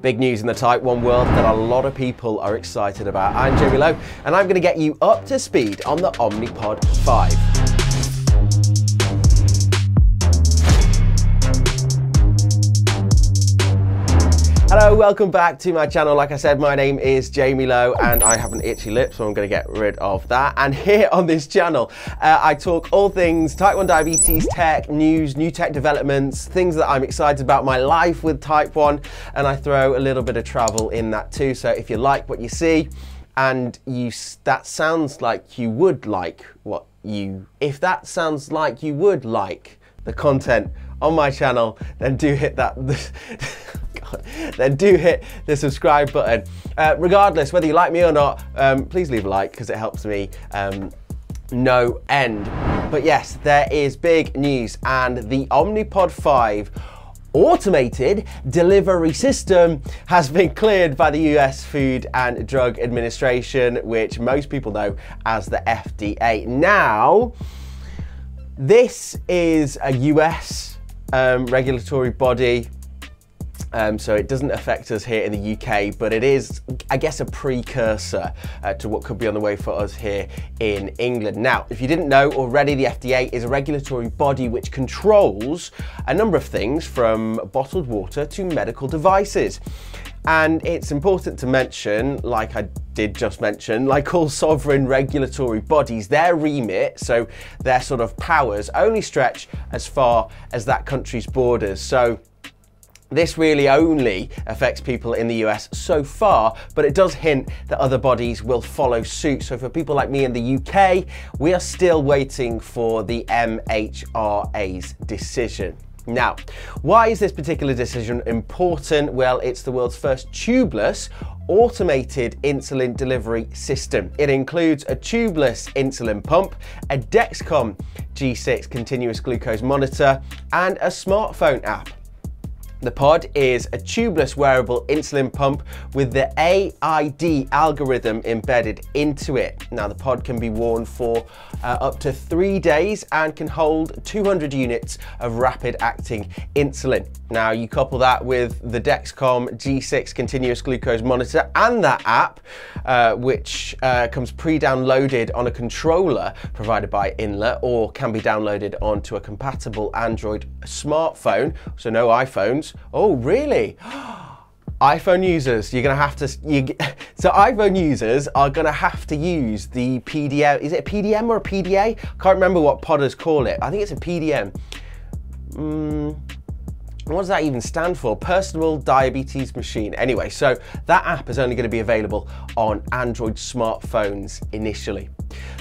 Big news in the Type 1 world that a lot of people are excited about. I'm Jamie Lowe, and I'm going to get you up to speed on the Omnipod 5. Hello, welcome back to my channel. Like I said, my name is Jamie Lowe and I have an itchy lip, so I'm gonna get rid of that. And here on this channel, uh, I talk all things type 1 diabetes, tech, news, new tech developments, things that I'm excited about, my life with type 1, and I throw a little bit of travel in that too. So if you like what you see, and you that sounds like you would like what you, if that sounds like you would like the content on my channel, then do hit that. then do hit the subscribe button. Uh, regardless, whether you like me or not, um, please leave a like because it helps me um, no end. But yes, there is big news and the Omnipod 5 automated delivery system has been cleared by the US Food and Drug Administration, which most people know as the FDA. Now, this is a US um, regulatory body um, so it doesn't affect us here in the UK, but it is, I guess, a precursor uh, to what could be on the way for us here in England. Now, if you didn't know already, the FDA is a regulatory body which controls a number of things from bottled water to medical devices. And it's important to mention, like I did just mention, like all sovereign regulatory bodies, their remit, so their sort of powers, only stretch as far as that country's borders. So this really only affects people in the US so far, but it does hint that other bodies will follow suit. So for people like me in the UK, we are still waiting for the MHRA's decision. Now, why is this particular decision important? Well, it's the world's first tubeless automated insulin delivery system. It includes a tubeless insulin pump, a Dexcom G6 continuous glucose monitor, and a smartphone app. The pod is a tubeless wearable insulin pump with the AID algorithm embedded into it. Now the pod can be worn for uh, up to three days and can hold 200 units of rapid acting insulin. Now you couple that with the Dexcom G6 continuous glucose monitor and that app, uh, which uh, comes pre-downloaded on a controller provided by Insulet or can be downloaded onto a compatible Android smartphone, so no iPhones, Oh, really? iPhone users, you're gonna have to, you, so iPhone users are gonna have to use the PDM, is it a PDM or a PDA? Can't remember what podders call it. I think it's a PDM. Mm, what does that even stand for? Personal Diabetes Machine. Anyway, so that app is only gonna be available on Android smartphones initially.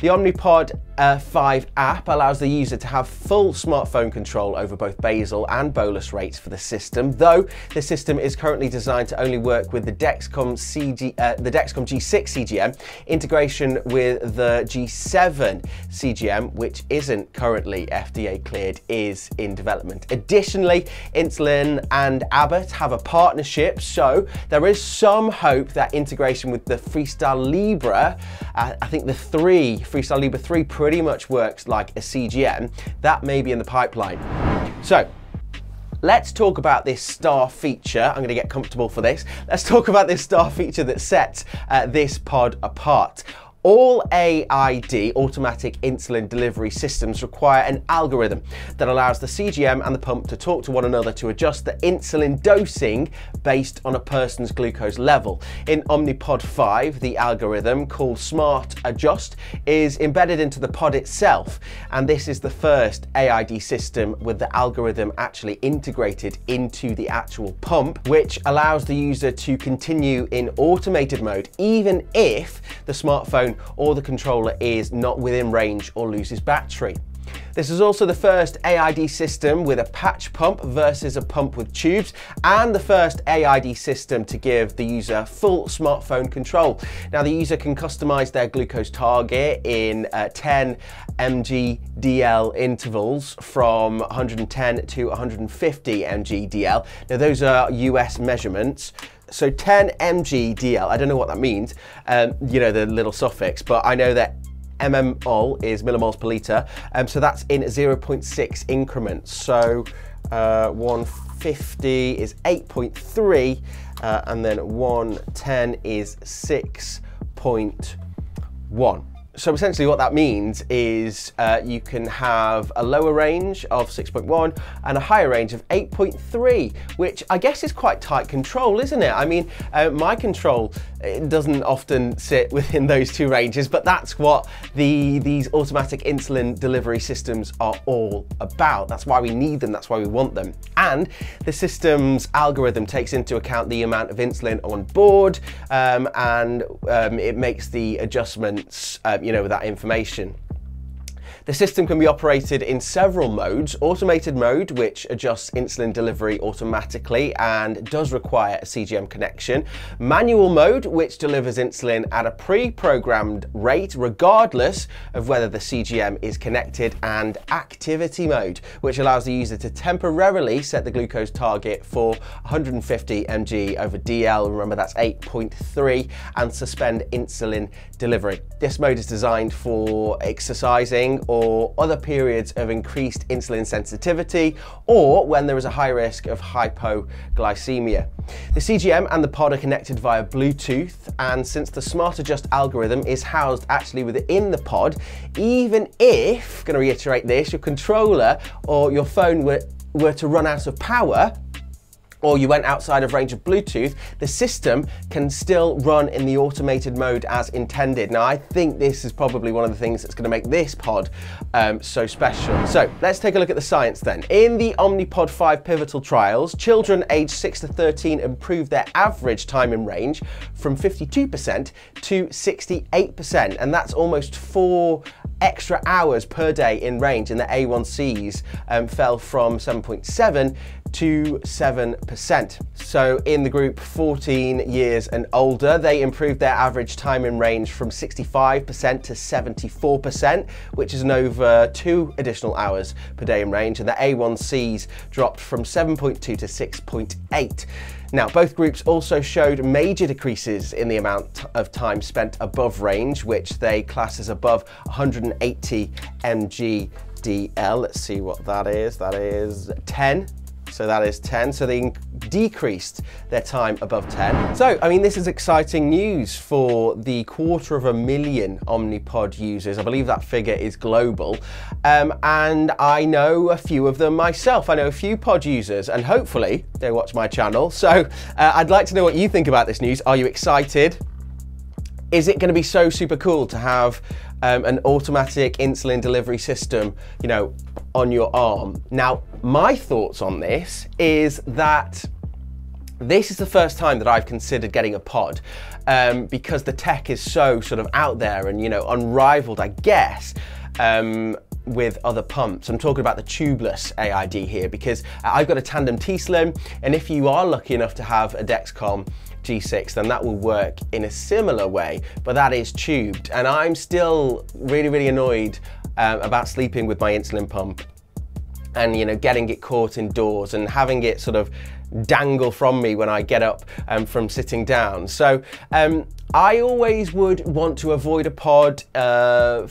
The Omnipod uh, 5 app allows the user to have full smartphone control over both basal and bolus rates for the system, though the system is currently designed to only work with the Dexcom, CG, uh, the Dexcom G6 CGM, integration with the G7 CGM, which isn't currently FDA cleared, is in development. Additionally, Insulet and Abbott have a partnership, so there is some hope that integration with the Freestyle Libre, uh, I think the three, Freestyle Libre 3 pretty much works like a CGM, that may be in the pipeline. So, Let's talk about this star feature. I'm to get comfortable for this. Let's talk about this star feature that sets uh, this pod apart. All AID, automatic insulin delivery systems, require an algorithm that allows the CGM and the pump to talk to one another to adjust the insulin dosing based on a person's glucose level. In Omnipod 5, the algorithm called Smart Adjust is embedded into the pod itself, and this is the first AID system with the algorithm actually integrated into the actual pump, which allows the user to continue in automated mode even if the smartphone or the controller is not within range or loses battery. This is also the first AID system with a patch pump versus a pump with tubes, and the first AID system to give the user full smartphone control. Now, the user can customize their glucose target in uh, 10 mg/dl intervals from 110 to 150 mg/dl. Now, those are US measurements. So 10 mg/dl, I don't know what that means, um, you know, the little suffix, but I know that mmol is millimoles per litre, um, so that's in 0.6 increments. So uh, 150 is 8.3 uh, and then 110 is 6.1. So essentially what that means is uh, you can have a lower range of 6.1 and a higher range of 8.3, which I guess is quite tight control, isn't it? I mean, uh, my control doesn't often sit within those two ranges, but that's what the, these automatic insulin delivery systems are all about. That's why we need them, that's why we want them. And the system's algorithm takes into account the amount of insulin on board um, and um, it makes the adjustments um, you know, with that information. The system can be operated in several modes. Automated mode, which adjusts insulin delivery automatically and does require a CGM connection. Manual mode, which delivers insulin at a pre-programmed rate, regardless of whether the CGM is connected. And activity mode, which allows the user to temporarily set the glucose target for 150 mg over DL. Remember, that's 8.3 and suspend insulin delivery. This mode is designed for exercising or or other periods of increased insulin sensitivity or when there is a high risk of hypoglycemia. The CGM and the pod are connected via Bluetooth and since the Smart Adjust algorithm is housed actually within the pod, even if, going to reiterate this, your controller or your phone were, were to run out of power, or you went outside of range of Bluetooth, the system can still run in the automated mode as intended. Now, I think this is probably one of the things that's gonna make this pod um, so special. So let's take a look at the science then. In the Omnipod 5 pivotal trials, children aged 6 to 13 improved their average time in range from 52% to 68%, and that's almost four extra hours per day in range and the A1Cs um, fell from 7.7 to 7%. So in the group 14 years and older, they improved their average time in range from 65% to 74%, which is an over two additional hours per day in range, and the A1Cs dropped from 7.2 to 6.8. Now, both groups also showed major decreases in the amount of time spent above range, which they class as above 180 mg DL. Let's see what that is. That is 10 so that is 10. So they decreased their time above 10. So, I mean, this is exciting news for the quarter of a million Omnipod users. I believe that figure is global. Um, and I know a few of them myself. I know a few pod users and hopefully they watch my channel. So uh, I'd like to know what you think about this news. Are you excited? Is it going to be so super cool to have um, an automatic insulin delivery system, you know, on your arm? Now, my thoughts on this is that this is the first time that I've considered getting a pod um, because the tech is so sort of out there and, you know, unrivaled, I guess. Um, with other pumps. I'm talking about the tubeless AID here because I've got a Tandem T-Slim and if you are lucky enough to have a Dexcom G6, then that will work in a similar way, but that is tubed. And I'm still really, really annoyed um, about sleeping with my insulin pump and you know getting it caught indoors and having it sort of dangle from me when I get up um, from sitting down. So um, I always would want to avoid a pod uh,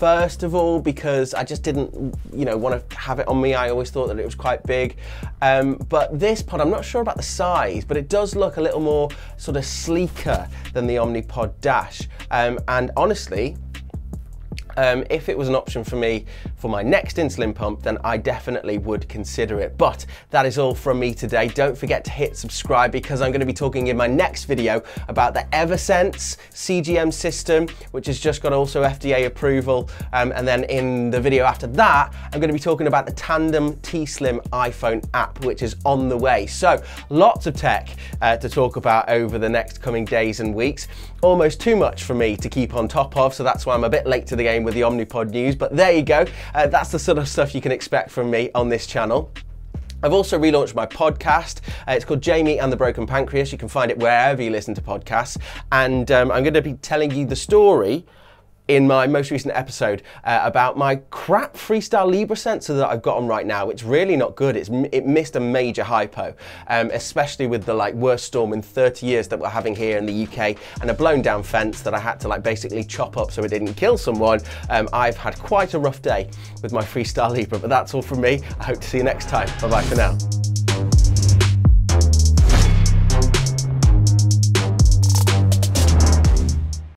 first of all because I just didn't, you know, want to have it on me. I always thought that it was quite big. Um, but this pod, I'm not sure about the size, but it does look a little more sort of sleeker than the Omnipod Dash. Um, and honestly, um, if it was an option for me for my next insulin pump, then I definitely would consider it. But that is all from me today. Don't forget to hit subscribe because I'm going to be talking in my next video about the Eversense CGM system, which has just got also FDA approval. Um, and then in the video after that, I'm going to be talking about the Tandem T-Slim iPhone app, which is on the way. So lots of tech uh, to talk about over the next coming days and weeks. Almost too much for me to keep on top of, so that's why I'm a bit late to the game with the Omnipod news, but there you go. Uh, that's the sort of stuff you can expect from me on this channel. I've also relaunched my podcast. Uh, it's called Jamie and the Broken Pancreas. You can find it wherever you listen to podcasts. And um, I'm going to be telling you the story in my most recent episode uh, about my crap Freestyle Libre sensor that I've got on right now. It's really not good. It's, it missed a major hypo, um, especially with the like worst storm in 30 years that we're having here in the UK and a blown down fence that I had to like basically chop up so it didn't kill someone. Um, I've had quite a rough day with my Freestyle Libre, but that's all from me. I hope to see you next time. Bye bye for now.